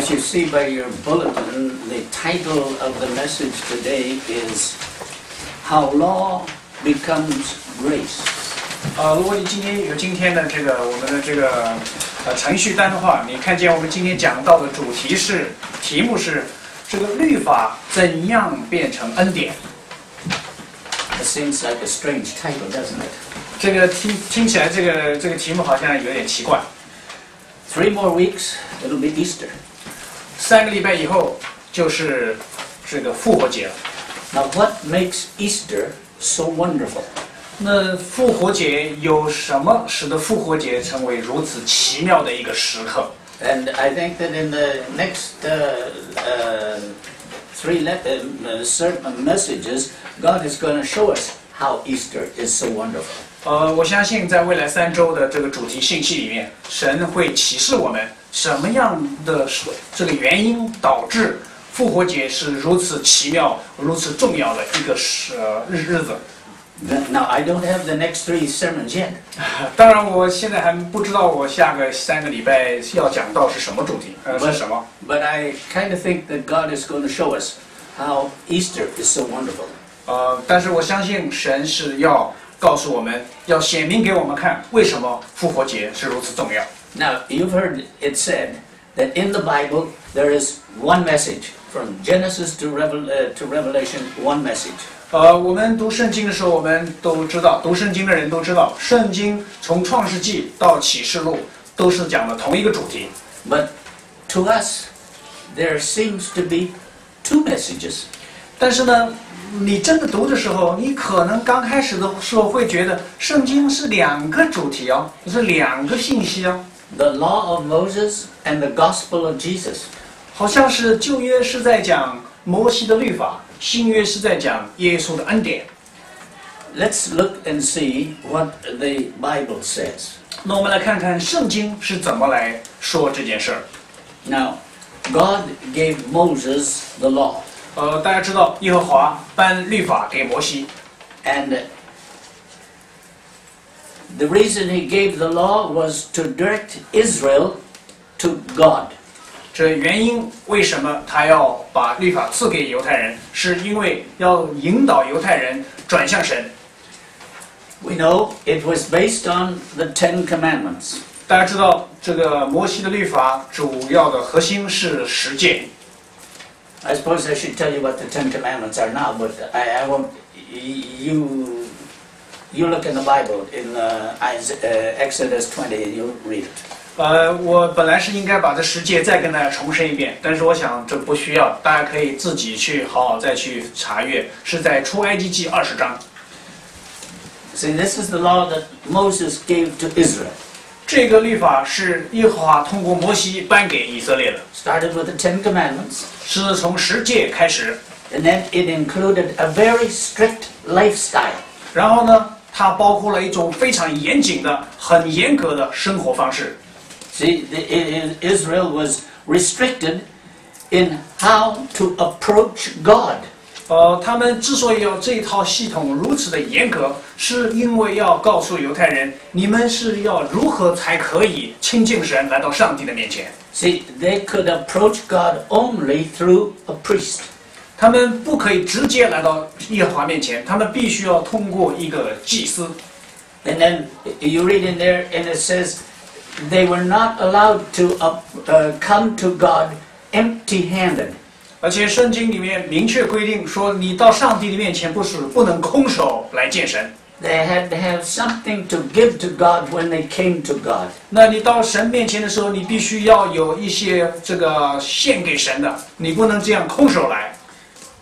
As you see by your bulletin, the title of the message today is How Law Becomes Grace. 呃，如果你今天有今天的这个我们的这个呃程序单的话，你看见我们今天讲到的主题是题目是这个律法怎样变成恩典？ It seems like a strange title, doesn't it? 这个听听起来这个这个题目好像有点奇怪。 Three more weeks, it'll be Easter. 三个礼拜以后就是这个复活节了。 Now, what makes Easter so wonderful? 那复活节有什么使得复活节成为如此奇妙的一个时刻？ And I think that in the next uh, uh, three le- um, uh, certain messages, God is going to show us how Easter is so wonderful. 呃，我相信在未来三周的这个主题信息里面，神会启示我们 什么样的是这个原因导致复活节是如此奇妙、如此重要的一个时呃日日子。Now, I don't have the next three sermons yet, 当然，我现在还不知道我下个三个礼拜要讲到是什么主题，呃，是什么。but I kind of think that God is going to show us how Easter is so wonderful. 呃，但是我相信神是要告诉我们，要显明给我们看，为什么复活节是如此重要。Now, you've heard it said that in the Bible there is one message from Genesis to, Revel- uh, to Revelation, one message. 呃，我们读圣经的时候，我们都知道，读圣经的人都知道，圣经从创世纪到启示录都是讲的同一个主题。 But to us, there seems to be two messages. 但是呢，你真的读的时候，你可能刚开始的时候会觉得圣经是两个主题哦，是两个信息哦， The law of Moses and the gospel of Jesus. 好像是旧约是在讲摩西的律法，新约是在讲耶稣的恩典。 Let's look and see what the Bible says. 那我们来看看圣经是怎么来说这件事儿。 Now, God gave Moses the law, 呃，大家知道耶和华颁律法给摩西， and the reason he gave the law was to direct Israel to God. 这原因为什么他要把律法赐给犹太人，是因为要引导犹太人转向神。 We know it was based on the Ten Commandments. 大家知道，这个摩西的律法主要的核心是十诫。 I suppose I should tell you what the Ten Commandments are now, but I, I won't. y- You, you look in the Bible in uh, Isa- uh, Exodus 20 and you'll read it. 呃，我本来是应该把这十诫再跟大家重申一遍，但是我想这不需要，大家可以自己去好好再去查阅，是在出埃及记二十章。 See, this is the law that Moses gave to Israel. 这个律法是耶和华通过摩西颁给以色列的， Started with the Ten Commandments, 是从十诫开始， and then it included a very strict lifestyle. 然后呢， 它包括了一种非常严谨的、很严格的生活方式。 See, the, i- i- Israel was restricted in how to approach God. 呃，他们之所以有这一套系统如此的严格，是因为要告诉犹太人，你们是要如何才可以亲近神，来到上帝的面前。 See, they could approach God only through a priest. 他们不可以直接来到耶和华面前，他们必须要通过一个祭司。 And then you read in there, and it says they were not allowed to uh, uh, come to God empty-handed. 而且圣经里面明确规定说，你到上帝的面前不是不能空手来见神。 They had to have something to give to God when they came to God. 那你到神面前的时候，你必须要有一些这个献给神的，你不能这样空手来。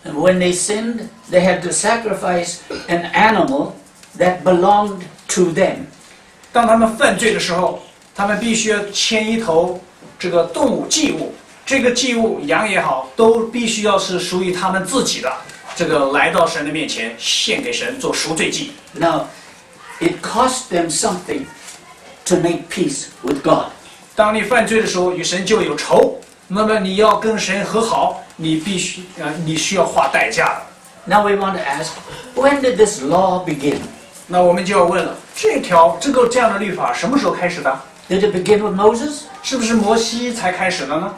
And when they sinned, they had to sacrifice an animal that belonged to them. 当他们犯罪的时候，他们必须要牵一头这个动物祭物，这个祭物羊也好，都必须要是属于他们自己的。这个来到神的面前，献给神做赎罪祭。Now, it cost them something to make peace with God. 当你犯罪的时候，与神就有仇，那么你要跟神和好，你必须啊、你需要花代价的。 Now we want to ask, when did this law begin? 那我们就要问了，这条这个这样的律法什么时候开始的？ Did it begin with Moses? 是不是摩西才开始的呢？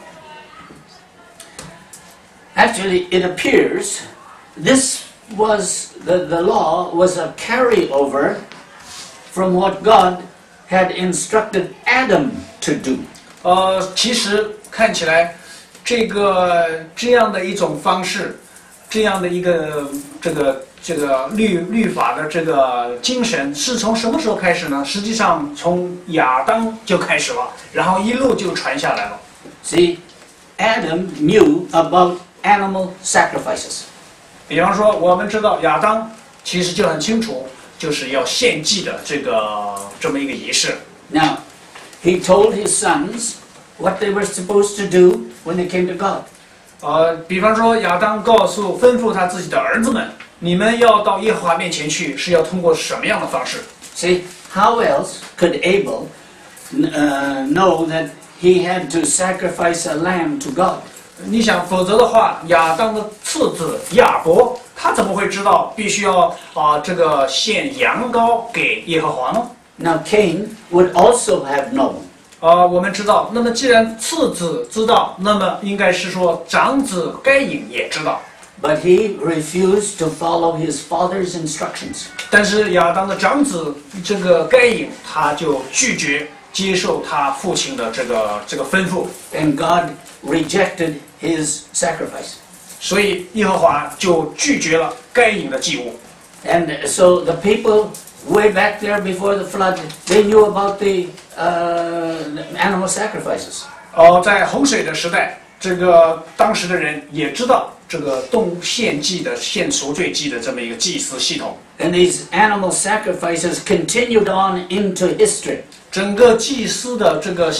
Actually, it appears this was the, the law was a carryover from what God had instructed Adam to do. 呃，其实看起来， 这个这样的一种方式，这样的一个这个这个律律法的这个精神，是从什么时候开始呢？实际上从亚当就开始了，然后一路就传下来了。See, Adam knew about animal sacrifices. 比方说，我们知道亚当其实就很清楚，就是要献祭的这个这么一个仪式。Now, he told his sons what they were supposed to do when they came to God. 呃，比方说亚当告诉吩咐他自己的儿子们，你们要到耶和华面前去，是要通过什么样的方式？ See, how else could Abel uh, know that he had to sacrifice a lamb to God? 你想，否则的话，亚当的次子亚伯，他怎么会知道必须要啊、这个献羊羔给耶和华呢？ Now, Cain would also have known. 啊、我们知道，那么既然次子知道，那么应该是说长子该隐也知道。But he refused to follow his father's instructions. 但是亚当的长子这个该隐，他就拒绝接受他父亲的这个这个吩咐，And God rejected his sacrifice. 所以耶和华就拒绝了该隐的祭物。And so the people way back there before the flood, they knew about the uh, animal sacrifices. 哦，在洪水的时代，这个当时的人也知道这个动献祭的献赎罪祭的这么一个祭祀系统。 And these animal sacrifices continued on into history. 整个祭司的这个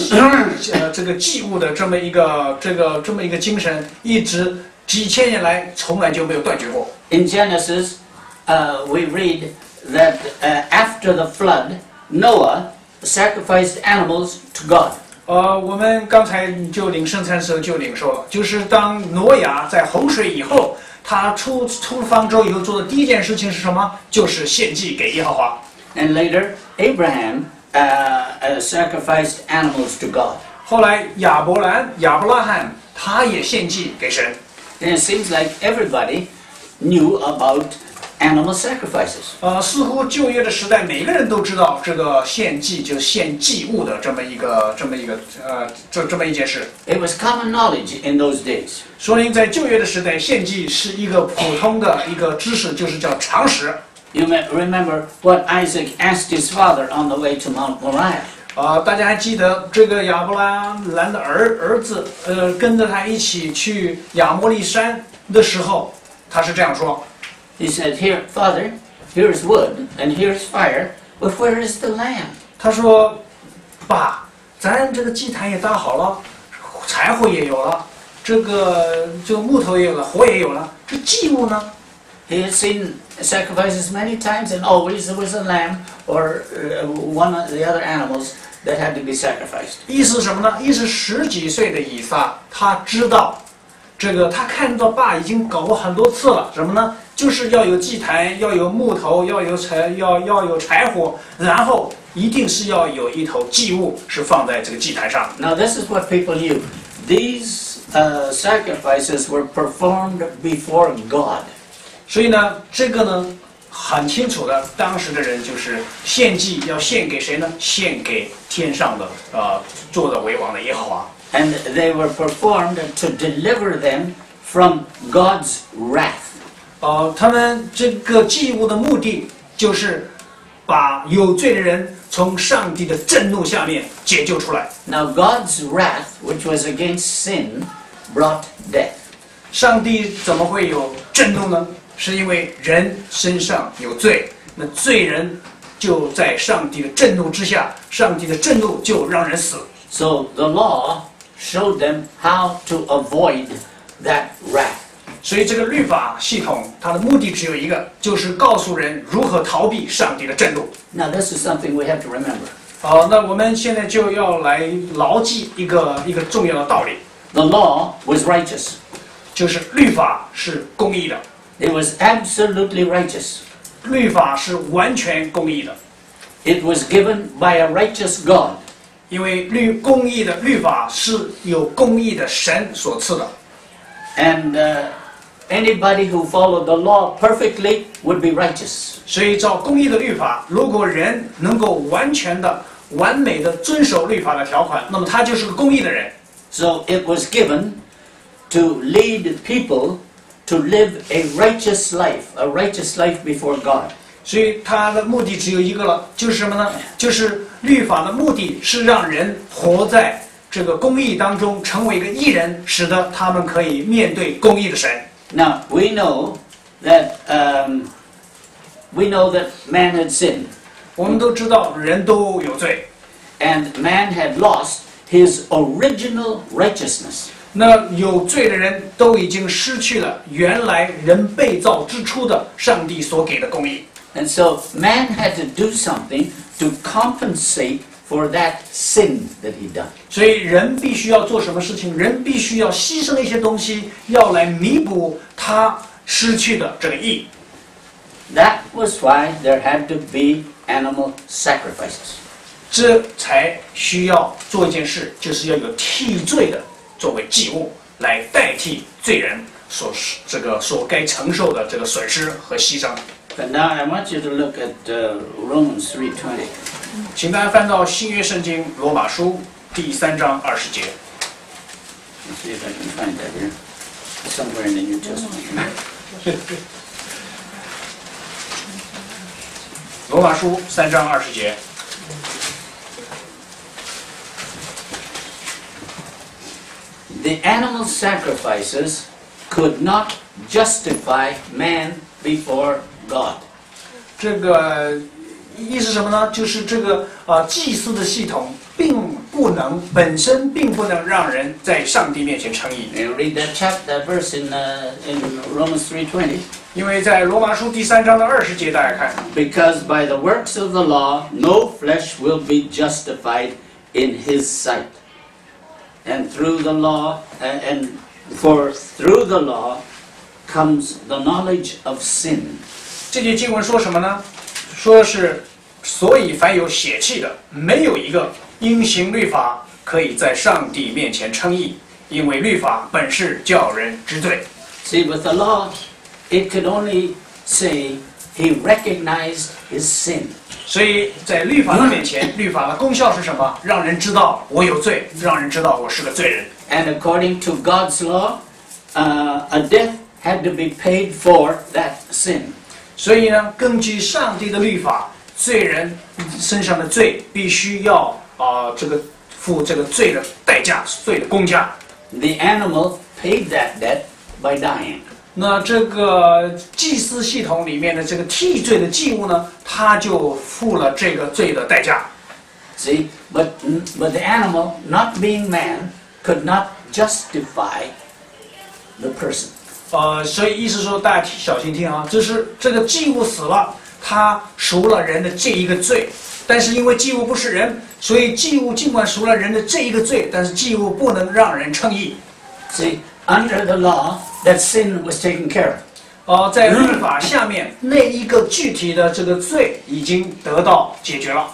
呃这个祭物的这么一个这个这么一个精神，一直几千年来从来就没有断绝过。 In Genesis, uh, we read that uh, after the flood, Noah sacrificed animals to God. 呃，我们刚才就领圣餐的时候就领受了，就是当挪亚在洪水以后，他出出方舟以后做的第一件事情是什么？就是献祭给耶和华。 And later, Abraham uh, uh, sacrificed animals to God. 后来亚伯兰亚伯拉罕他也献祭给神。 And it seems like everybody knew about animal sacrifices. 呃，似乎旧约的时代，每个人都知道这个献祭就是献祭物的这么一个这么一个呃这这么一件事。It was common knowledge in those days. 说明在旧约的时代，献祭是一个普通的一个知识，就是叫常识。You may remember what Isaac asked his father on the way to Mount Moriah. 啊、大家还记得这个亚伯拉兰的儿儿子，呃，跟着他一起去亚摩利山的时候，他是这样说：He said, Here, Father, here's wood and here's fire, but where is the lamb? 他说，爸，咱这个祭坛也搭好了，柴火也有了，这个这个木头也有了，火也有了，这祭物呢？ He had seen sacrifices many times, and always there was a lamb or uh, one of the other animals that had to be sacrificed. 意思是什么呢？意思十几岁的以撒，他知道这个，他看到爸已经搞过很多次了，什么呢？ 就是要有祭坛，要有木头，要有柴，要要有柴火，然后一定是要有一头祭物是放在这个祭坛上。Now, this is what people knew. These uh, sacrifices were performed before God. 所以呢，这个呢很清楚的，当时的人就是献祭要献给谁呢？献给天上的呃坐着为王的耶和华。And they were performed to deliver them from God's wrath. 呃，他们这个祭物的目的就是把有罪的人从上帝的震怒下面解救出来。 Now, God's wrath, which was against sin, brought death. 上帝怎么会有震怒呢？是因为人身上有罪，那罪人就在上帝的震怒之下，上帝的震怒就让人死。 So the law showed them how to avoid that wrath. 所以这个律法系统，它的目的只有一个，就是告诉人如何逃避上帝的震怒。 Now, this is something we have to remember. 好，那我们现在就要来牢记一个一个重要的道理， The law was righteous. 就是律法是公义的， It was absolutely righteous. 律法是完全公义的， It was given by a righteous God. 因为律公义的律法是有公义的神所赐的。 And uh, Anybody who followed the law perfectly would be righteous. 所以照公义的律法，如果人能够完全的、完美的遵守律法的条款，那么他就是个公义的人。So it was given to lead people to live a righteous life, a righteous life before God. 所以他的目的只有一个了，就是什么呢？就是律法的目的是让人活在这个公义当中，成为一个义人，使得他们可以面对公义的神。Now we know that um, we know that man had sinned, 我们都知道人都有罪， and man had lost his original righteousness. 那有罪的人都已经失去了原来人被造之初的上帝所给的公义。 And so man had to do something to compensate for that sin that he done. 所以人必须要做什么事情？人必须要牺牲一些东西，要来弥补他失去的这个义。That was why there had to be animal sacrifices. 这才需要做一件事，就是要有替罪的作为祭物来代替罪人所这个所该承受的这个损失和牺牲。But now I want you to look at uh, Romans 3:20. 请大家翻到新约圣经罗马书第三章二十节。 Let's see if I can find that here. Somewhere in the New Testament. 罗马书三章二十节， The animal sacrifices could not justify man before God. 这个意思是什么呢？就是这个呃祭司的系统并不能本身并不能让人在上帝面前称义， You read that chapter, that verse in uh, in Romans 3:20. 因为在罗马书第三章的二十节，大家看， Because by the works of the law, no flesh will be justified in his sight. And through the law, and, and for through the law comes the knowledge of sin. 这节经文说什么呢？说是，所以凡有血气的，没有一个因行律法可以在上帝面前称义，因为律法本是叫人知罪。 See, with the law, it could only say he recognized his sin. 所以在律法的面前，律法的功效是什么？让人知道我有罪，让人知道我是个罪人。 And according to God's law, uh, a death had to be paid for that sin. 所以呢，根据上帝的律法，罪人身上的罪必须要啊、这个付这个罪的代价，罪的公价。The animal paid that debt by dying. 那这个祭司系统里面的这个替罪的祭物呢，他就付了这个罪的代价。See, but but the animal, not being man, could not justify the person. 呃，所以意思说，大家听小心听啊，就是这个祭物死了，他赎了人的这一个罪，但是因为祭物不是人，所以祭物尽管赎了人的这一个罪，但是祭物不能让人称义。See, under the law, that sin was taken care of. 呃，在律法下面那一个具体的这个罪已经得到解决了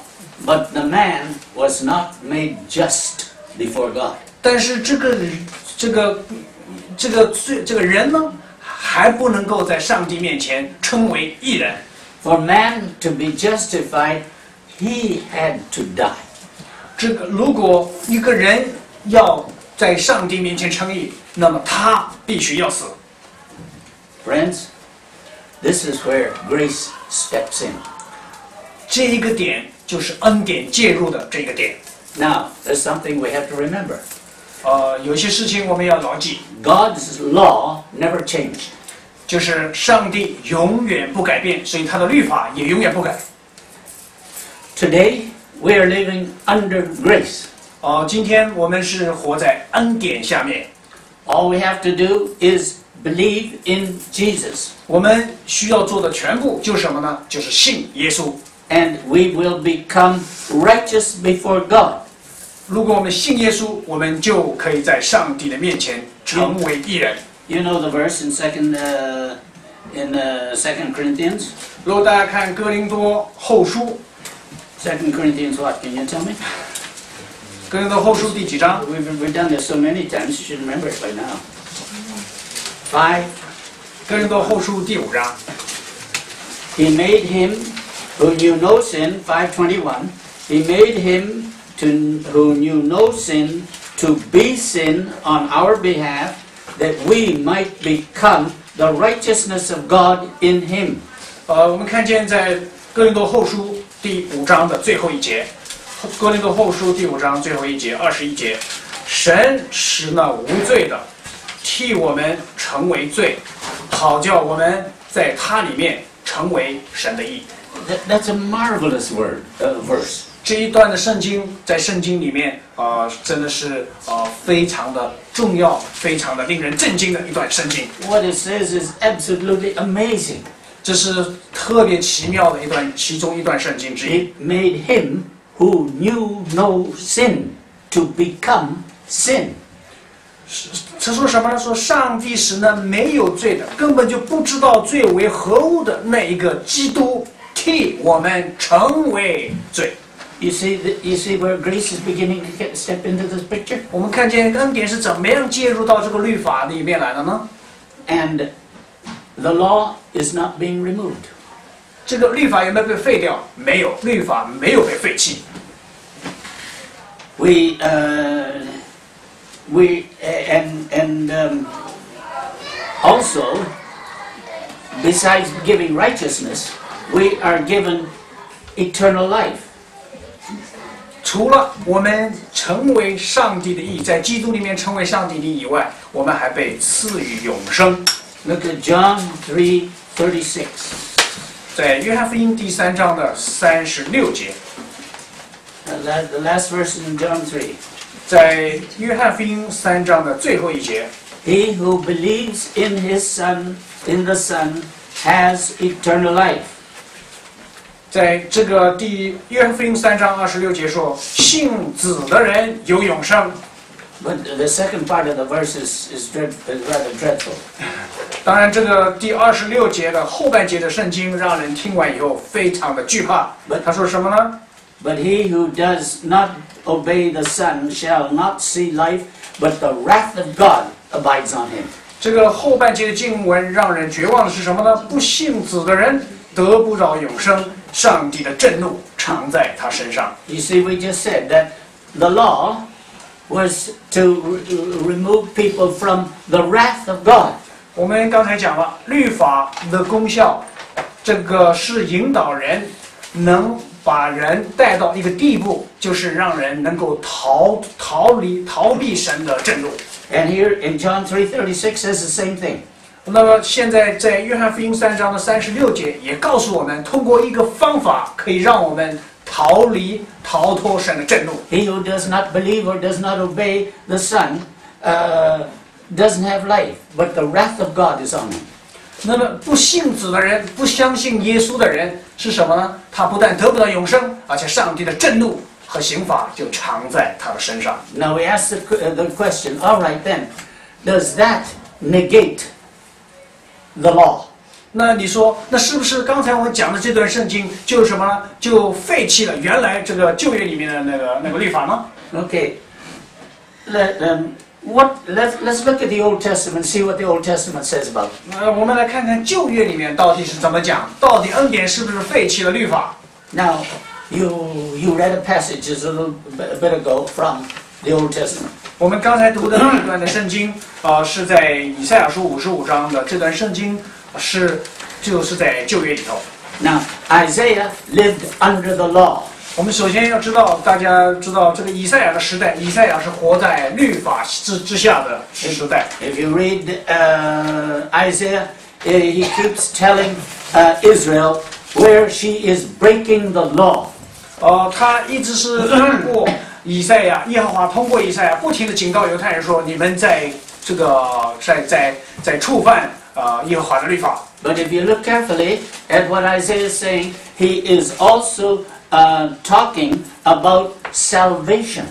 ，But the man was not made just before God. 但是这个这个这个罪这个人呢，还不能够在上帝面前称为义人。 For man to be justified, he had to die. 这个如果一个人要在上帝面前称义，那么他必须要死。 Friends, this is where grace steps in. 这一个点就是恩典介入的这个点。 Now, there's something we have to remember. 呃，有些事情我们要牢记， God's law never changed. 就是上帝永远不改变，所以他的律法也永远不改。 Today, we are living under grace. 哦、今天我们是活在恩典下面， All we have to do is believe in Jesus, 我们需要做的全部就是什么呢？就是信耶稣。 and we will become righteous before God. 如果我们信耶稣，我们就可以在上帝的面前成为义人。 You know the verse in second uh, in uh, Second Corinthians. 如果大家看哥林多后书， Second Corinthians, what? Can you tell me? 哥林多后书第几章？ We've, we've done this so many times. You should remember it by now. 5. 哥林多后书第五章， He made him who knew no sin, 521. He made him to, who knew no sin to be sin on our behalf, that we might become the righteousness of God in him. 呃，我们看见在哥林多后书第五章的最后一节，哥林多后书第五章最后一节二十一节，神使那无罪的替我们成为罪，好叫我们在他里面成为神的义。 That, that's a marvelous word, uh, verse. 这一段的圣经在圣经里面啊、呃真的是呃非常的重要，非常的令人震惊的一段圣经。What it says is absolutely amazing. 这是特别奇妙的一段，其中一段圣经之一。It made him who knew no sin to become sin. 他说什么呢？说上帝使那没有罪的，根本就不知道罪为何物的那一个基督，替我们成为罪。You see, the, you see where grace is beginning to get, step into this picture? 我们看见恩典是怎么样介入到这个律法里面来的呢？ And the law is not being removed. 这个律法有没有被废掉？没有，律法没有被废弃。 We, uh, we, and, and um, also, besides giving righteousness, we are given eternal life. 除了我们成为上帝的义，在基督里面成为上帝的义以外，我们还被赐予永生。 Look at John 3:36. 在约翰福音第三章的三十六节， Uh, that, the last verse in John 3. 在约翰福音三章的最后一节， He who believes in his Son, in the Son, has eternal life. 在这个第约翰福音三章二十六节说，信子的人有永生。But the second part of the verse is, is, dread, is rather dreadful. 当然，这个第二十六节的后半节的圣经让人听完以后非常的惧怕。他说什么呢？But he who does not obey the Son shall not see life, but the wrath of God abides on him. 这个后半节的经文让人绝望的是什么呢？不信子的人得不着永生，上帝的震怒常在他身上。 You see, we just said that the law was to re- remove people from the wrath of God. 我们刚才讲了律法的功效，这个是引导人能把人带到一个地步，就是让人能够逃逃离逃避神的震怒。 And here in John 3:36 says the same thing. 那么现在在约翰福音三章的三十六节也告诉我们，通过一个方法可以让我们逃离、逃脱神的震怒。 He who does not believe or does not obey the Son uh, doesn't have life, but the wrath of God is on him. 那么不信子的人，不相信耶稣的人是什么呢？他不但得不到永生，而且上帝的震怒和刑罚就常在他的身上。 Now we ask the, que- uh, the question, all right then, does that negate the law? 那你说，那是不是刚才我讲的这段圣经就是什么呢？就废弃了原来这个旧约里面的那个那个律法呢？ Okay. Let, um, what, let's, let's look at the Old Testament, see what the Old Testament says about it. 那我们来看看旧约里面到底是怎么讲，到底恩典是不是废弃了律法？ Now, you, you read a passage just a little bit bit ago from the Old Testament. 我们刚才读的这一段的圣经，啊、是在以赛亚书五十五章的这段圣经是就是在旧约里头。Now, Isaiah lived under the law. 我们首先要知道，大家知道这个以赛亚的时代，以赛亚是活在律法之之下的时代。If you read uh, Isaiah, uh, he keeps telling uh, Israel where she is breaking the law. 呃，他一直是通过以赛亚，耶和华通过以赛亚不停的警告犹太人说，你们在这个在在在触犯呃耶和华的律法。 But if you look carefully at what Isaiah is saying, he is also uh, talking about salvation.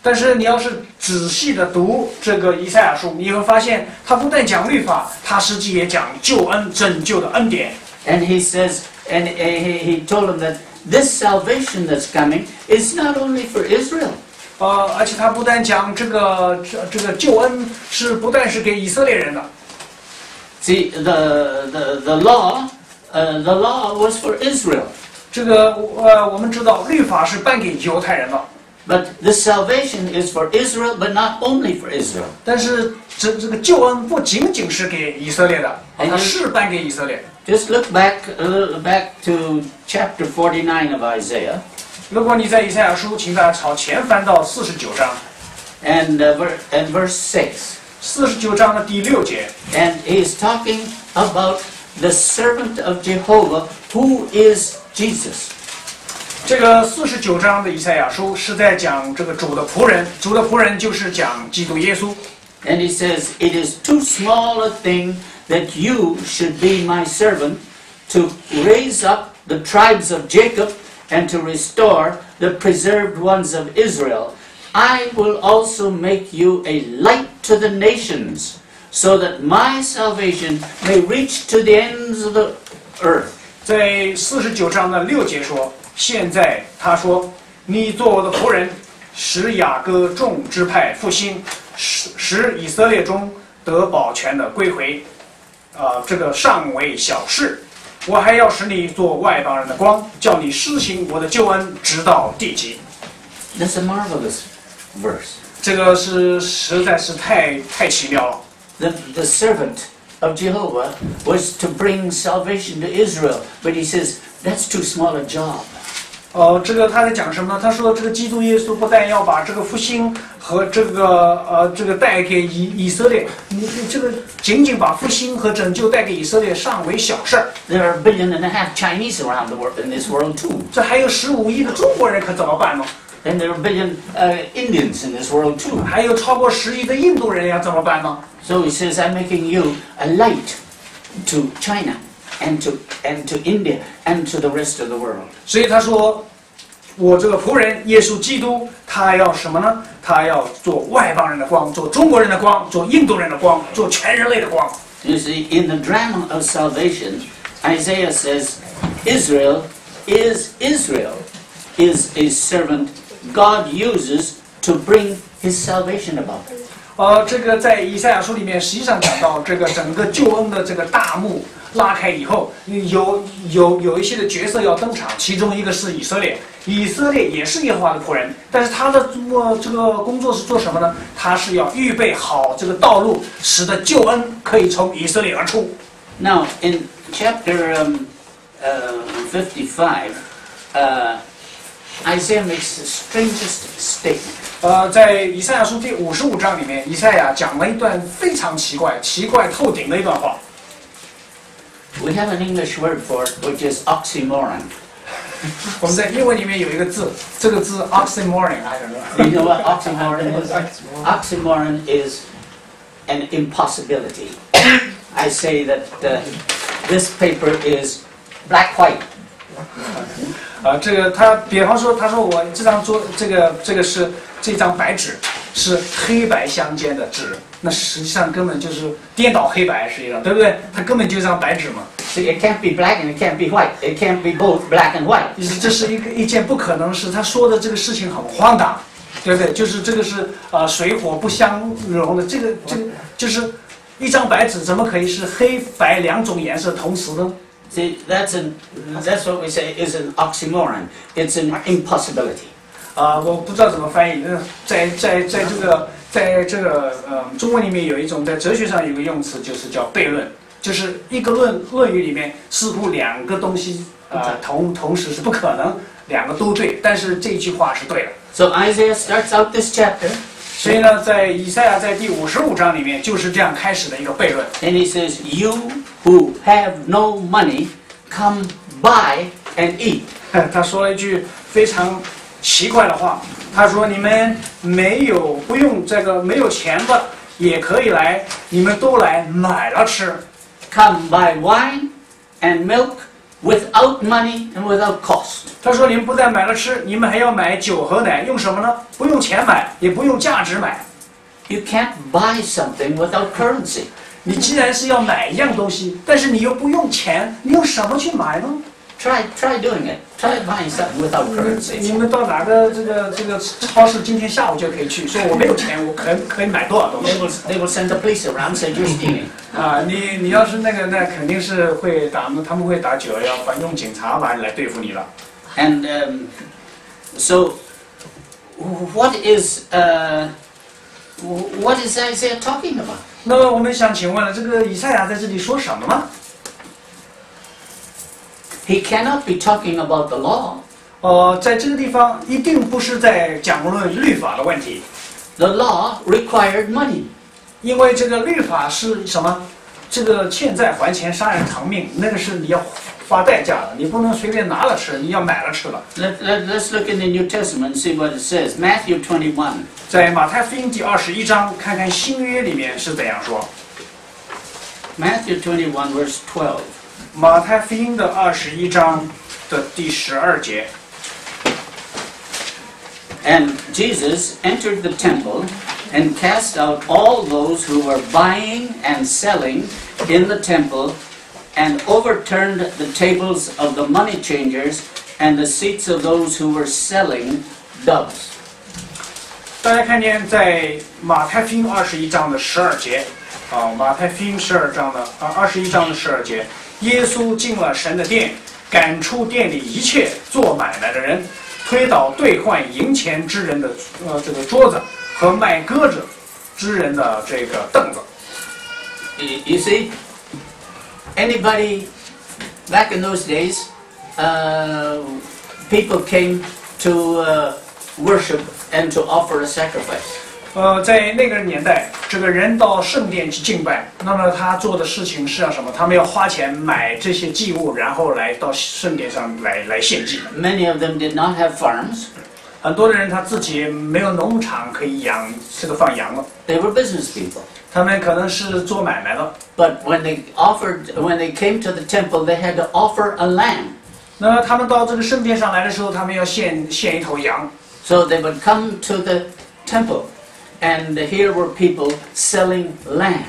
但是你要是仔细的读这个以赛亚书，你会发现他不但讲律法，他实际也讲救恩拯救的恩典。 And he says, and uh, he, he told them that this salvation that's coming is not only for Israel, 呃，而且他不但讲这个这这个救恩是不但是给以色列人的， See, the, the, the law, uh, the law was for Israel, 这个呃，我们知道律法是颁给犹太人的， but the salvation is for Israel, but not only for Israel. 但是这这个救恩不仅仅是给以色列的，哎它是颁给以色列。 Just look back a little back to chapter 49 of Isaiah 如果你在以赛亚书，请大家朝前翻到四十九章， and, uh, ver- and verse 6. 四十九章的第六节， And he's talking about the servant of Jehovah who is Jesus. 这个四十九章的以赛亚书是在讲这个主的仆人，主的仆人就是讲基督耶稣。 And he says, It is too small a thing that you should be my servant to raise up the tribes of Jacob and to restore the preserved ones of Israel. I will also make you a light to the nations, so that my salvation may reach to the ends of the earth. 在四十九章的六节说， 现在他说，你做我的仆人，使雅各众支派复兴，使使以色列中得保全的归回。啊、这个尚为小事，我还要使你做外邦人的光，叫你施行我的救恩，直到地极。That's a marvelous verse. 这个是实在是太太奇妙了。The, the servant of Jehovah was to bring salvation to Israel, but he says, That's too small a job. 呃，这个他在讲什么呢？他说，这个基督耶稣不但要把这个复兴和这个呃这个带给以以色列，你你这个仅仅把复兴和拯救带给以色列尚为小事儿， There are a billion and a half Chinese around the world in this world too. 这还有十五亿的中国人可怎么办呢？ And there are a billion uh, Indians in this world too. 还有超过十亿的印度人要怎么办呢？ So he says, I'm making you a light to China and to, and to India and to the rest of the world. 所以他说，我这个仆人耶稣基督，他要什么呢？他要做外邦人的光，做中国人的光，做印度人的光，做全人类的光。 You see, in the drama of salvation, Isaiah says, Israel is Israel, is a servant God uses to bring his salvation about. 呃，这个在以赛亚书里面，实际上讲到这个整个救恩的这个大幕拉开以后，有有有一些的角色要登场，其中一个是以色列，以色列也是耶和华的仆人，但是他的做这个工作是做什么呢？他是要预备好这个道路，使得救恩可以从以色列而出。Now, in chapter um, uh, 55, uh, Isaiah makes the strangest statement. 呃，在以赛亚书第五十五章里面，以赛亚讲了一段非常奇怪、奇怪透顶的一段话。We have an English word for it, which is oxymoron. 我们在英文里面有一个字，这个字 oxymoron 还是什么？Do you know what oxymoron is? Oxymoron is an impossibility. I say that uh, this paper is black white. 啊，这个他，比方说，他说我这张桌，这个这个是这张白纸，是黑白相间的纸，那实际上根本就是颠倒黑白，实际上对不对？它根本就是张白纸嘛，See, it can't be black and it can't be white. It can't be both black and white. 就是这是一个一件不可能事。他说的这个事情很荒唐，对不对？就是这个是呃水火不相容的，这个这个就是一张白纸怎么可以是黑白两种颜色同时呢？See, that's an that's what we say is an oxymoron. It's an impossibility. 啊、我不知道怎么翻译。嗯，在在在这个在这个呃中文里面有一种在哲学上有个用词，就是叫悖论，就是一个论论语里面似乎两个东西呃同同时是不可能两个都对，但是这句话是对的。 So Isaiah starts out this chapter 所以呢，在以赛亚在第五十五章里面就是这样开始的一个悖论。 and he says, "You who have no money, come buy and eat." 他说了一句非常奇怪的话，他说：“你们没有不用这个没有钱的也可以来，你们都来买了吃。 Come buy wine and milk without money and without cost. 他说：“你们不但买了吃，你们还要买酒和奶，用什么呢？不用钱买，也不用价值买。 You can't buy something without currency. 你既然是要买一样东西，但是你又不用钱，你用什么去买呢？ Try, try doing it. Try buying something without 你 currency. 们到哪个这个这个超市，今天下午就可以去。说我没有钱，我可可以买多少东 They 西 will, they will send the police around, say you're stealing. 啊？你你要是那个，那肯定是会打，他们会打九幺幺，把用警察把你来对付你了。 And um, so, what is uh, what is Isaiah talking about? 那么我们想请问了，这个以赛亚在这里说什么吗？He cannot be talking about the law. 呃，在这个地方一定不是在讲论律法的问题，The law required money. 因为这个律法是什么？这个欠债还钱，杀人偿命，那个是你要花代价的，你不能随便拿了吃，你要买了吃了。 Let, let, let's look in the New Testament and see what it says. Matthew 21. 在马太福音第二十一章，看看新约里面是怎样说。 Matthew 21, verse 12. 马太福音的二十一章的第十二节， And Jesus entered the temple and cast out all those who were buying and selling in the temple and overturned the tables of the money changers and the seats of those who were selling doves. 大家看见在马太福音二十一章的十二节，啊，马太福音十二章的啊二十一章的十二节，耶稣进了神的殿，赶出店里一切做买卖的人，推倒兑换银钱之人的呃这个桌子和卖鸽子之人的这个凳子。 You you see, anybody back in those days, uh, people came to uh, worship and to offer a sacrifice. 呃，在那个年代，这个人到圣殿去敬拜，那么他做的事情是要什么？他们要花钱买这些祭物，然后来到圣殿上来来献祭。 Many of them did not have farms. 很多的人他自己没有农场可以养这个放羊了， They were business people. 他们可能是做买卖的。 But when they offered, when they came to the temple, they had to offer a lamb. 那么他们到这个圣殿上来的时候，他们要献献一头羊。 So they would come to the temple, and here were people selling lambs.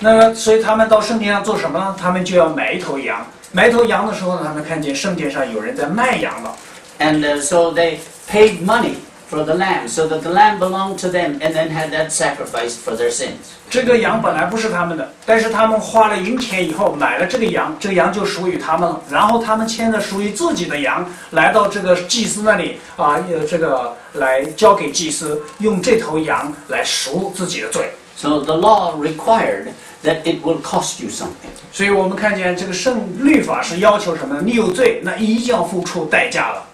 那么所以他们到圣殿上做什么呢？他们就要买一头羊。买一头羊的时候呢，他们看见圣殿上有人在卖羊的。 And uh, so they paid money for the lamb, so that the lamb belonged to them, and then had that sacrificed for their sins. 这个羊本来不是他们的，但是他们花了银钱以后买了这个羊，这个羊就属于他们了。然后他们牵着属于自己的羊来到这个祭司那里啊，呃，这个来交给祭司，用这头羊来赎自己的罪。So the law required that it will cost you something. 所以我们看见这个圣律法是要求什么呢？你有罪，那一定要付出代价了。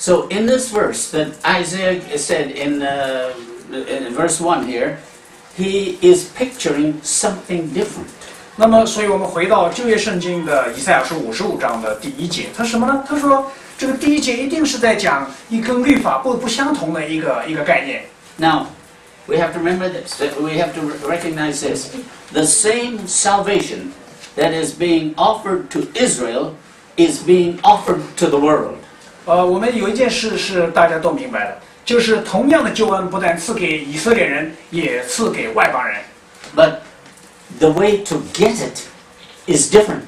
So in this verse that Isaiah said in, uh, in verse 1 here, he is picturing something different. 那么，所以我们回到旧约圣经的以赛亚书五十五章的第一节，他什么呢？他说这个第一节一定是在讲一跟律法不不相同的一个一个概念。 Now, we have to remember this, that we have to recognize this. The same salvation that is being offered to Israel is being offered to the world. 呃，我们有一件事是大家都明白的，就是同样的救恩不但赐给以色列人，也赐给外邦人。But the way to get it is different.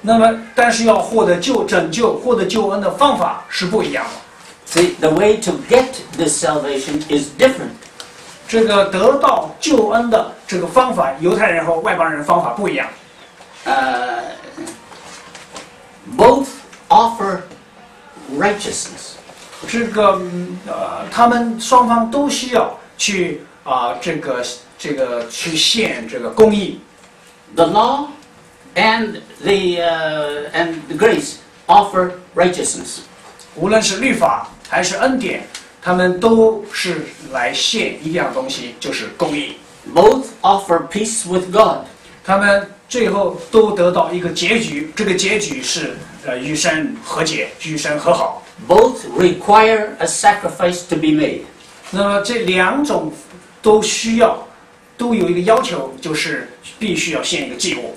那么，但是要获得救拯救、获得救恩的方法是不一样的。See, the way to get this salvation is different. 这个得到救恩的这个方法，犹太人和外邦人方法不一样。Uh, both offer righteousness. 这个嗯呃，他们双方都需要去啊、这个这个去献这个公义。 The law and the uh, and the grace offer righteousness. 无论是律法还是恩典，他们都是来献一样东西，就是公义。 Both offer peace with God. 他们 最后都得到一个结局，这个结局是呃与神和解，与神和好。Both require a sacrifice to be made. 那么这两种都需要，都有一个要求，就是必须要献一个祭物。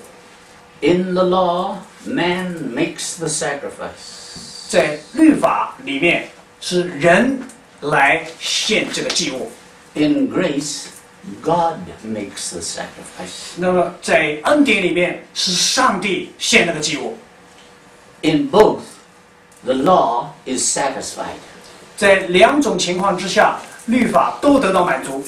In the law, man makes the sacrifice. 在律法里面是人来献这个祭物，In grace, God makes the sacrifice. 那么在恩典里面是上帝献那个祭物。 In both, the law is satisfied. 在两种情况之下，律法都得到满足。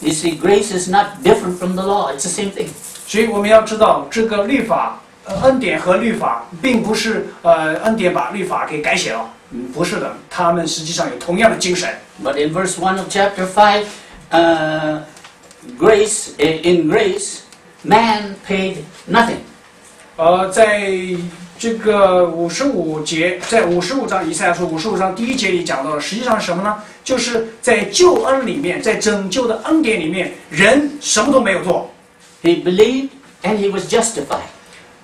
You see, grace is not different from the law, it's the same thing. 所以我们要知道，这个律法，呃，恩典和律法，并不是呃，恩典把律法给改写了，嗯，不是的，他们实际上有同样的精神。 But in verse 1 of chapter 5, Uh, grace, in grace, man paid nothing. He believed and he was justified.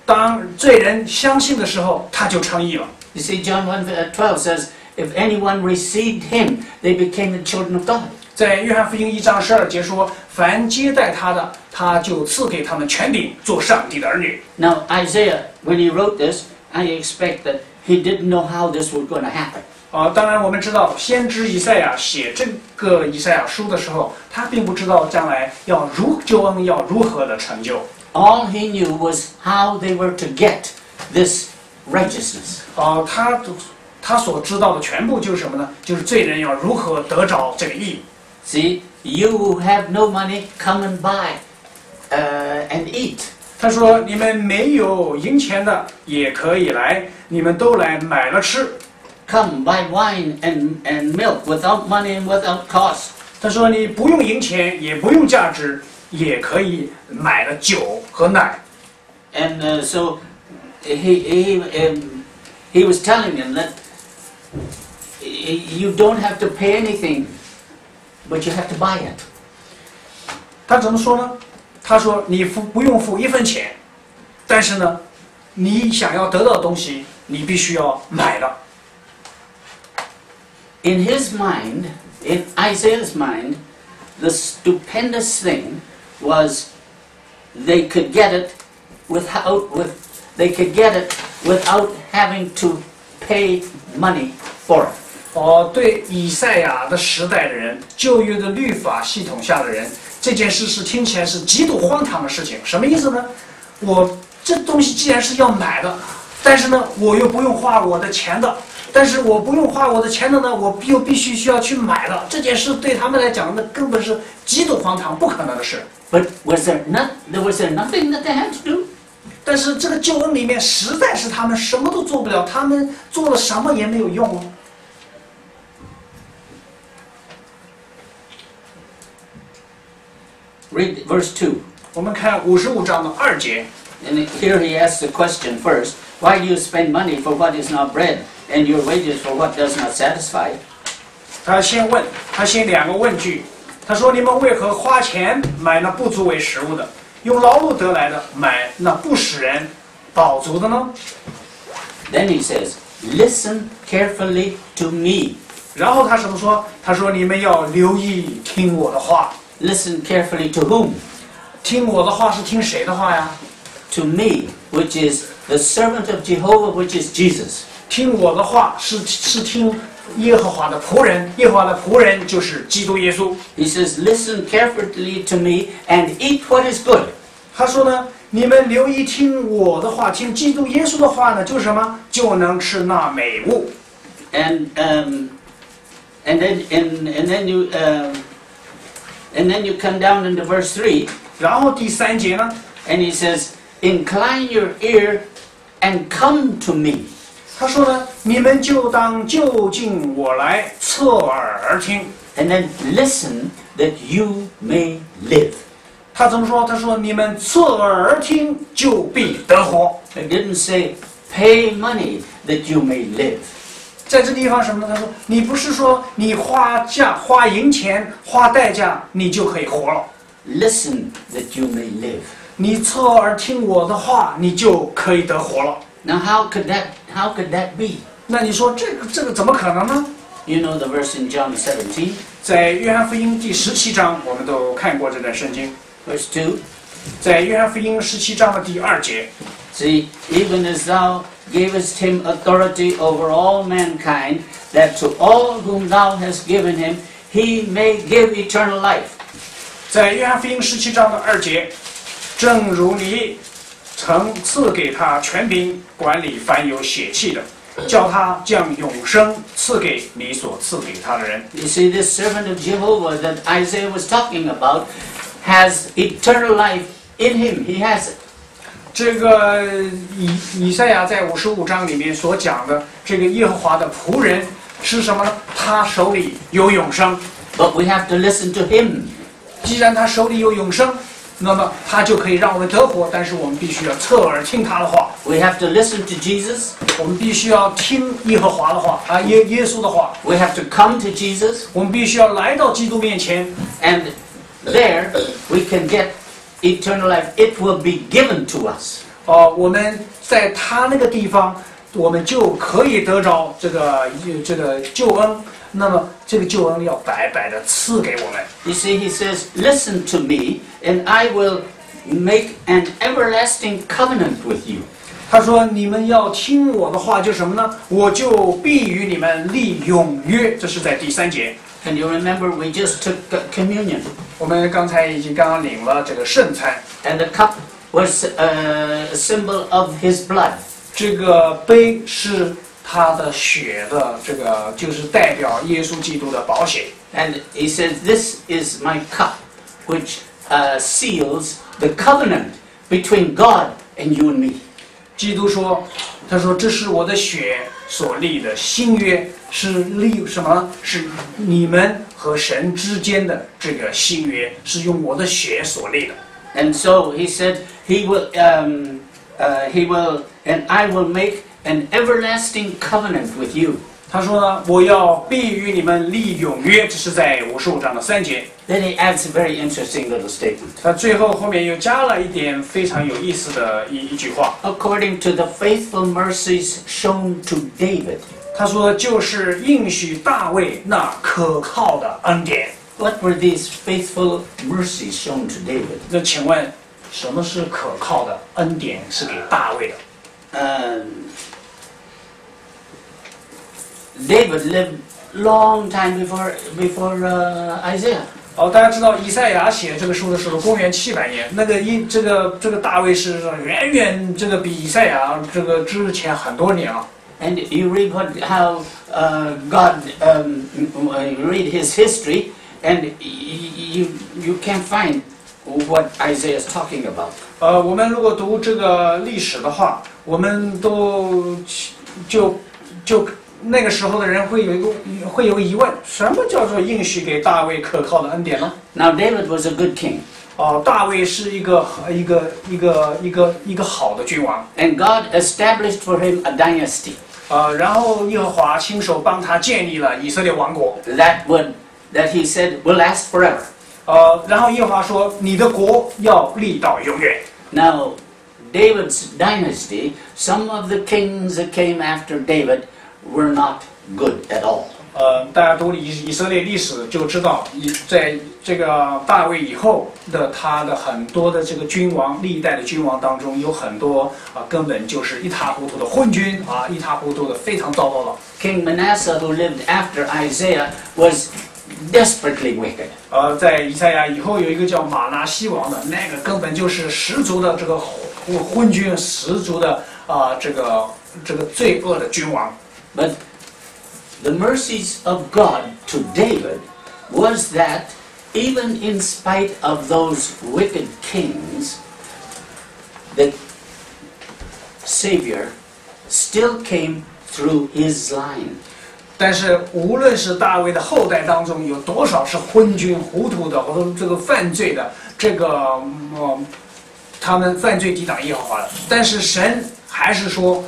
当罪人相信的时候，他就称义了。You see, John 1:12 uh, says, "If anyone received him, they became the children of God." 在约翰福音一章十二节说：“凡接待他的，他就赐给他们权柄，做上帝的儿女。Now, Isaiah, when he wrote this, I expect that he didn't know how this was going to happen. ”啊，当然我们知道，先知以赛亚写这个以赛亚书的时候，他并不知道将来要如救恩要如何的成就。All he knew was how they were to get this righteousness. 啊，他他所知道的全部就是什么呢？就是罪人要如何得着这个义。See, you who have no money, come and buy uh, and eat. 他说：“你们没有银钱的也可以来，你们都来买了吃。 Come buy wine and, and milk without money and without cost. ”他说：“你不用银钱，也不用价值，也可以买了酒和奶。 And uh, so he, he, um, he was telling them that y- you don't have to pay anything, but you have to buy it. ”他怎么说呢？他说：“你付不用付一分钱，但是呢，你想要得到的东西，你必须要买了。 In his mind, in Isaiah's mind, the stupendous thing was they could get it without with they could get it without having to pay money for it. 哦，对以赛亚的时代的人，旧约的律法系统下的人，这件事是听起来是极度荒唐的事情。什么意思呢？我这东西既然是要买的，但是呢，我又不用花我的钱的，但是我不用花我的钱的呢，我又必须需要去买的。这件事对他们来讲，那根本是极度荒唐、不可能的事。But was there not there was there nothing that they had to do? 但是这个旧恩里面，实在是他们什么都做不了，他们做了什么也没有用哦。Read verse 2. 我们看五十五章的二节。 And here he asks the question first Why do you spend money for what is not bread, and your wages for what does not satisfy? 他先问，他先两个问句，他说：“你们为何花钱买那不足为食物的，用劳碌得来的买那不使人饱足的呢 Then he says, Listen carefully to me.？” 然后他怎么说？他说：“你们要留意听我的话， Listen carefully to whom? 听我的话是听谁的话呀？ To me, which is the servant of Jehovah, which is Jesus. 听我的话是是听耶和华的仆人，耶和华的仆人就是基督耶稣。 He says, Listen carefully to me and eat what is good. 他说呢，你们留意听我的话，听基督耶稣的话呢，就是什么？就能吃那美物。 And um, and then and, and then you um, and then you come down into verse three, 然后第三节呢， and he says, Incline your ear and come to me. 他说呢，你们就当就近我来，侧耳而听。 and then listen that you may live. 他怎么说？他说你们侧耳而听，就必得活。 It didn't say pay money that you may live. 在这地方什么呢？他说你不是说你花价、花银钱、花代价，你就可以活了。Listen that you may live. 你侧耳听我的话，你就可以得活了。Now how could that how could that be? 那你说这个这个怎么可能呢？You know the verse in John 17, 在约翰福音第十七章，我们都看过这段圣经。verse 2. 在约翰福音十七章的第二节，See, even as thou gavest him authority over all mankind, that to all whom thou hast given him he may give eternal life. 在约翰福音十七章的二节，正如你曾赐给他权柄管理凡有血气的， 叫他将永生赐给你所赐给他的人。 You see, this servant of Jehovah that Isaiah was talking about has eternal life in him. He has it. 这个以以赛亚在五十五章里面所讲的这个耶和华的仆人是什么呢？他手里有永生。But we have to listen to him. 既然他手里有永生，那么他就可以让我们得活。但是我们必须要侧耳听他的话，We have to listen to Jesus. 我们必须要听耶和华的话啊，耶耶稣的话。We have to come to Jesus. 我们必须要来到基督面前，And there we can get eternal life. It will be given to us. 哦、我们在他那个地方，我们就可以得着这个这个救恩。那么这个救恩要白白的赐给我们。 You see, he says, Listen to me, and I will make an everlasting covenant with you. 他说：“你们要听我的话，就是什么呢？我就必与你们立永约。”这是在第三节。 And you remember we just took uh, communion, 我们刚才已经刚刚领了这个圣餐， and the cup was uh, a symbol of his blood. 这个杯是他的血的，这个就是代表耶稣基督的宝血。 And he says, This is my cup, which uh, seals the covenant between God and you and me. 基督说：“他说这是我的血所立的新约，是立什么呢？是你们 和神之间的这个新约，是用我的血所立的。 And so he said, He will, um, uh, He will, and I will make an everlasting covenant with you. 他说呢，我要必与你们立永约，这是在五十五章的三节。 Then he adds a very interesting little statement. 他最后后面又加了一点非常有意思的一一句话。 According to the faithful mercies shown to David. 他说，就是应许大卫那可靠的恩典。What were these faithful mercies shown to David? 那请问，什么是可靠的恩典？是给大卫的？Um, David lived long time before before uh, Isaiah. 哦，大家知道以赛亚写这个书的时候，公元七百年，那个一这个这个大卫是远远这个比以赛亚这个之前很多年了。And you read what how uh, God um, you read his history, and y- y- you you can't find what Isaiah is talking about. 呃，我们如果读这个历史的话，我们都就就那个时候的人会有一个会有个疑问：什么叫做应许给大卫可靠的恩典呢？ Now David was a good king, 哦，大卫是一个一个一个一个一个好的君王， and God established for him a dynasty 呃，然后耶和华亲手帮他建立了以色列王国， that would that he said will last forever. 呃，然后耶和华说：“你的国要立到永远。 Now, David's dynasty, some of the kings that came after David were not good at all. ” 呃，大家读以以色列历史就知道，以在这个大卫以后的他的很多的这个君王，历代的君王当中，有很多啊、根本就是一塌糊涂的昏君啊，一塌糊涂的非常糟糕的。King Manasseh, who lived after Isaiah, was desperately wicked. 呃，在以赛亚以后有一个叫马拿西王的，那个根本就是十足的这个昏昏君，十足的啊、这个这个罪恶的君王。But the mercies of God to David was that even in spite of those wicked kings, the Savior still came through his line. 但是无论是大卫的后代当中有多少是昏君、糊涂的，或者这个犯罪的，这个呃，他们犯罪抵挡耶和华的，但是神还是说。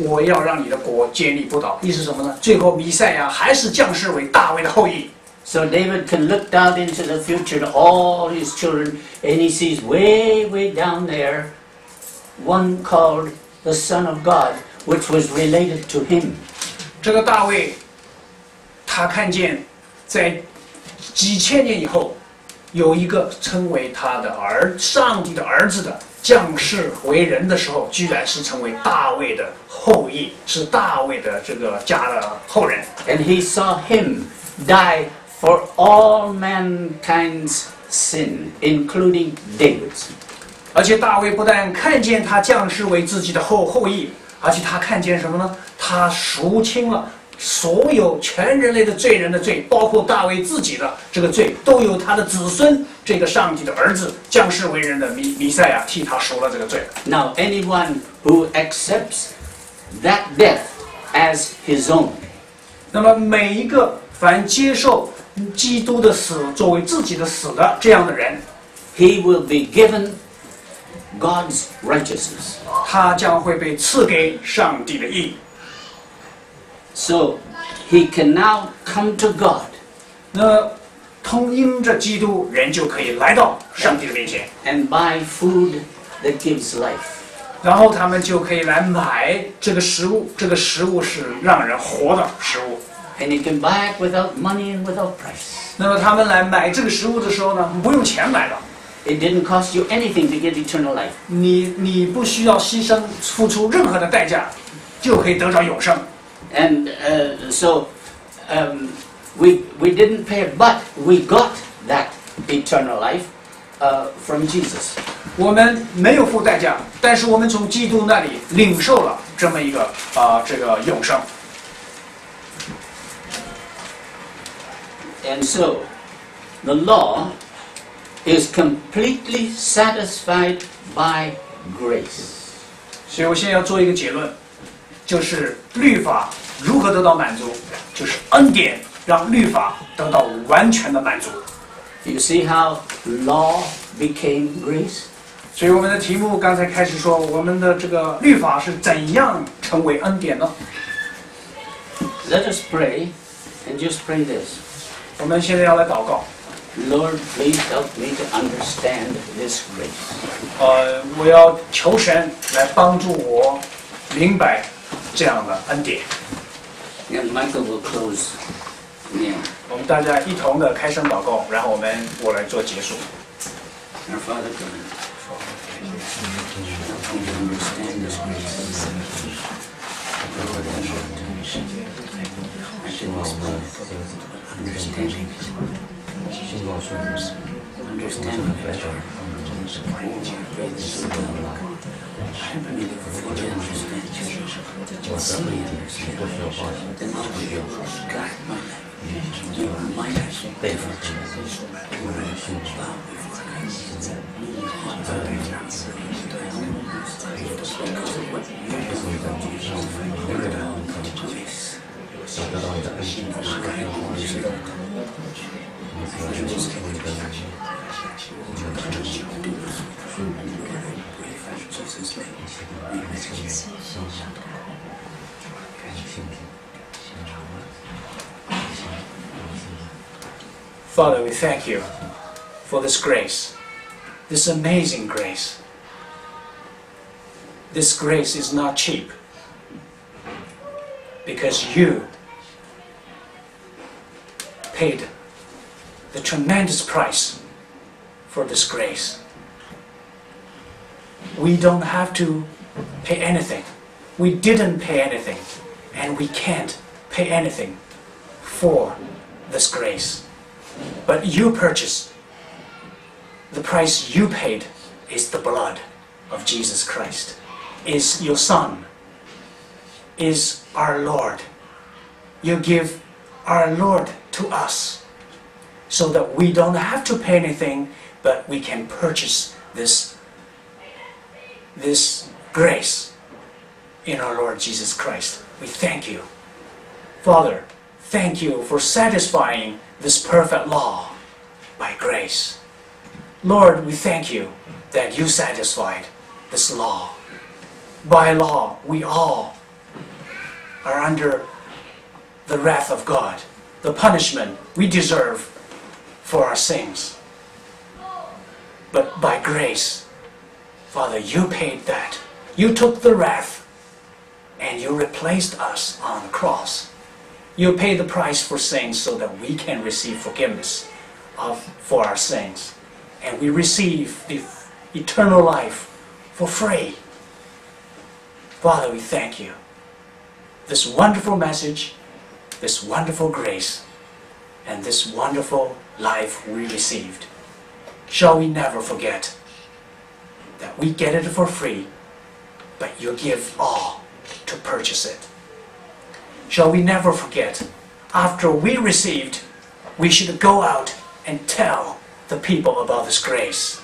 我要让你的国坚立不倒，意思是什么呢？最后弥赛亚还是降世为大卫的后裔，So David can look down into the future to all his children, and he sees way, way down there one called the Son of God, which was related to him. 这个大卫，他看见在几千年以后，有一个称为他的儿上帝的儿子的降世为人的时候，居然是成为大卫的后裔，是大卫的这个家的后人。And he saw him die for all mankind's sin, including David's. 而且大卫不但看见他降世为自己的后后裔，而且他看见什么呢？他赎清了所有全人类的罪人的罪，包括大卫自己的这个罪，都由他的子孙，这个上帝的儿子降世为人的弥弥赛亚替他赎了这个罪。 Now, anyone who accepts that death as his own 那么每一个凡接受基督的死作为自己的死的这样的人， he will be given God's righteousness. 他将会被赐给上帝的义。 So he can now come to God 那 通因着基督，人就可以来到上帝的面前， and buy food that gives life. 然后他们就可以来买这个食物，这个食物是让人活的食物。 And he can buy it without money and without price. 那么他们来买这个食物的时候呢，不用钱买的， It didn't cost you anything to get eternal life. 你你不需要牺牲付出任何的代价，就可以得着永生。 And uh, so um, we, we didn't pay it, but we got that eternal life uh, from Jesus. 我们没有付代价，但是我们从基督那里领受了这么一个啊、这个永生。 And so the law is completely satisfied by grace. 所以我现在要做一个结论，就是律法如何得到满足，就是恩典 让律法得到完全的满足。 You see how law became grace? 所以我们的题目刚才开始说，我们的这个律法是怎样成为恩典呢？ Let us pray and just pray this. 我们现在要来祷告， Lord, please help me to understand this grace. 呃，我要求神来帮助我明白这样的恩典。 And Michael will close. 我们大家一同的开声祷告，然后我们我来做结束。Help me to fully understand you. See and understand. Then I'll be able to guide my life. You are my life. Therefore, bow before God. Father, we thank you for this grace, this amazing grace. This grace is not cheap because you paid the tremendous price for this grace. We don't have to pay anything. We didn't pay anything, and we can't pay anything for this grace. But you purchase. The price you paid is the blood of Jesus Christ, is your Son, is our Lord. You give our Lord to us so that we don't have to pay anything, but we can purchase this, this grace in our Lord Jesus Christ. We thank you. Father, thank you for satisfying this perfect law by grace. Lord, we thank you that you satisfied this law. By law, we all are under the wrath of God, the punishment we deserve for our sins. But by grace, Father, you paid that. You took the wrath and you replaced us on the cross. You pay the price for sins so that we can receive forgiveness of, for our sins. And we receive the eternal life for free. Father, we thank you. This wonderful message, this wonderful grace, and this wonderful life we received. Shall we never forget that we get it for free, but you give all to purchase it shall we never forget. After we received, we should go out and tell the people about this grace,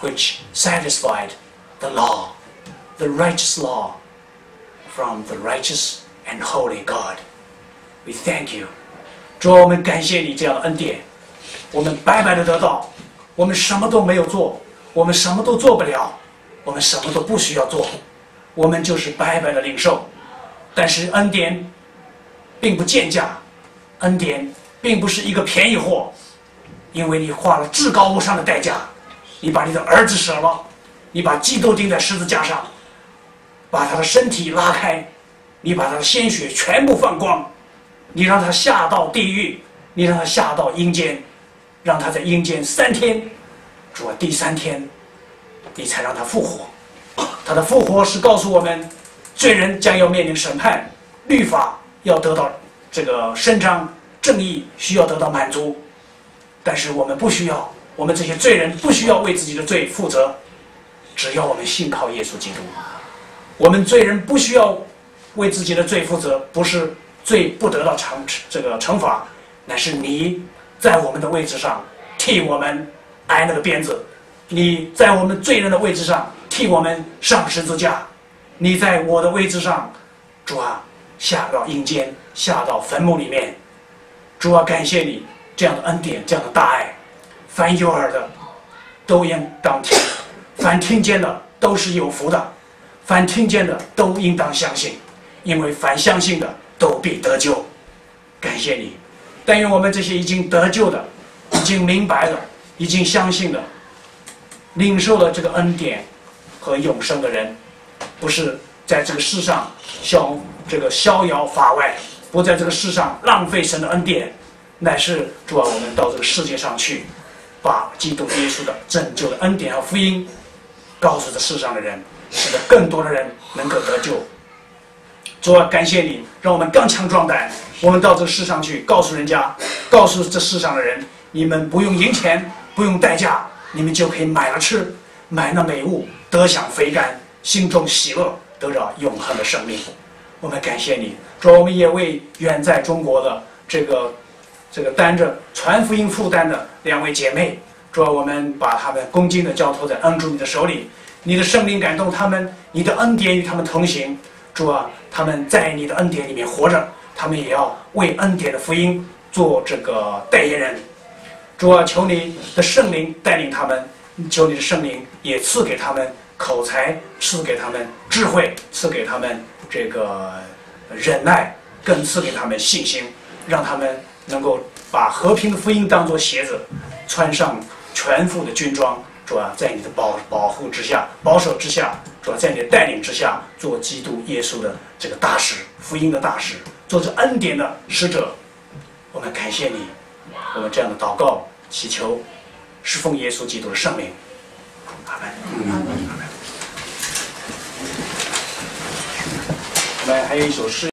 which satisfied the law, the righteous law from the righteous and holy God. We thank you. 主啊，我们感谢你这样的恩典，我们白白的得到，我们什么都没有做，我们什么都做不了，我们什么都不需要做，我们就是白白的领受。但是恩典 并不贱价，恩典并不是一个便宜货，因为你花了至高无上的代价，你把你的儿子舍了，你把基督钉在十字架上，把他的身体拉开，你把他的鲜血全部放光，你让他下到地狱，你让他下到阴间，让他在阴间三天，主啊，第三天，你才让他复活。他的复活是告诉我们，罪人将要面临审判，律法要得到这个伸张，正义需要得到满足。但是我们不需要，我们这些罪人不需要为自己的罪负责，只要我们信靠耶稣基督。我们罪人不需要为自己的罪负责，不是罪不得到惩这个惩罚，乃是你在我们的位置上替我们挨那个鞭子，你在我们罪人的位置上替我们上十字架，你在我的位置上，主啊，下到阴间，下到坟墓里面，主啊，感谢你这样的恩典，这样的大爱，凡有耳的都应当听，凡听见的都是有福的。凡听见的都应当相信，因为凡相信的都必得救。感谢你，但愿我们这些已经得救的、已经明白了、已经相信的、领受了这个恩典和永生的人，不是在这个世上消这个逍遥法外，不在这个世上浪费神的恩典，乃是主啊，我们到这个世界上去，把基督耶稣的拯救的恩典和福音告诉这世上的人。使得更多的人能够得救。主啊，感谢你，让我们刚强壮胆。我们到这个世上去，告诉人家，告诉这世上的人，你们不用银钱，不用代价，你们就可以买了吃，买那美物，得享肥甘，心中喜乐，得着永恒的生命。我们感谢你，主，我们也为远在中国的这个这个担着传福音负担的两位姐妹，主，我们把他们恭敬的交托在恩主你的手里。你的圣灵感动他们，你的恩典与他们同行。主啊，他们在你的恩典里面活着，他们也要为恩典的福音做这个代言人。主啊，求你的圣灵带领他们，求你的圣灵也赐给他们口才，赐给他们智慧，赐给他们这个忍耐，更赐给他们信心，让他们能够把和平的福音当作鞋子，穿上全副的军装。主啊，在你的保保护之下、保守之下，主啊，在你的带领之下，做基督耶稣的这个大使、福音的大使，做这恩典的使者。我们感谢你，我们这样的祷告、祈求，是奉耶稣基督的圣名。阿门。来还有一首诗。